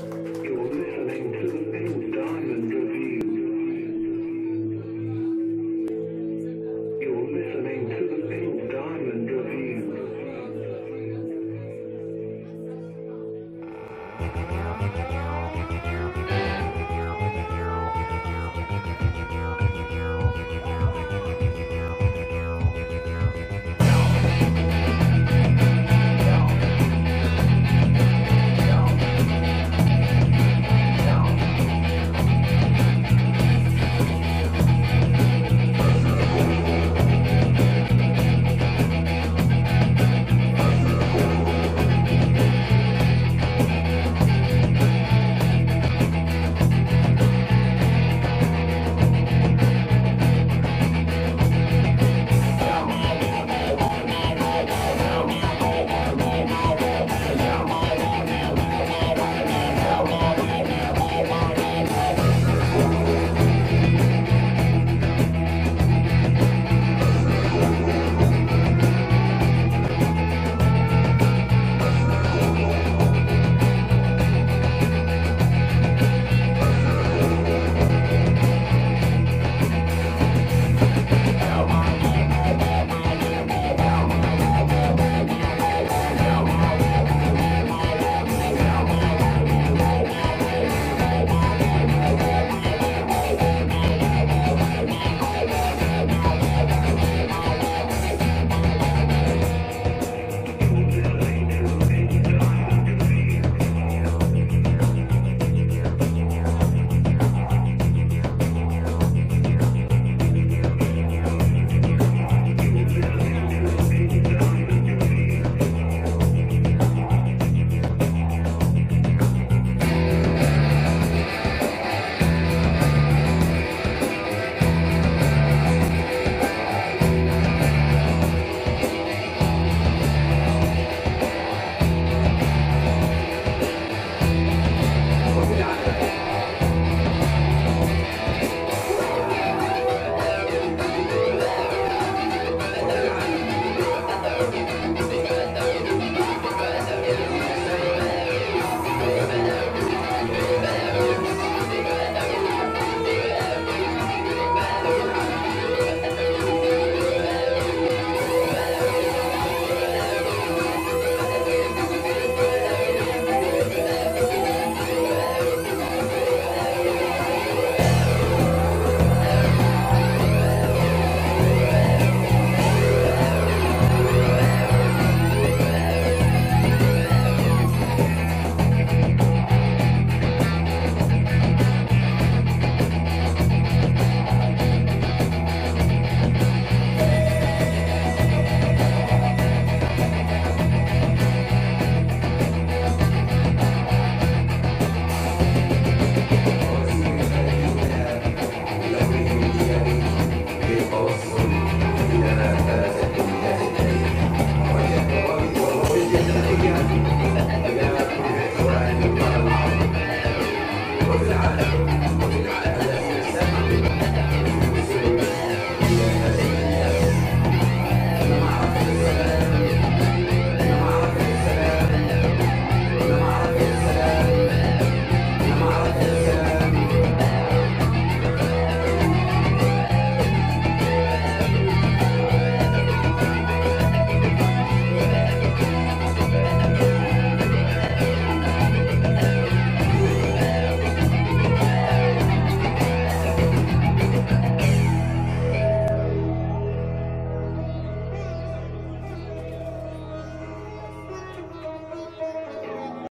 You're listening to the Pink Diamond Review. You're listening to the Pink Diamond Review.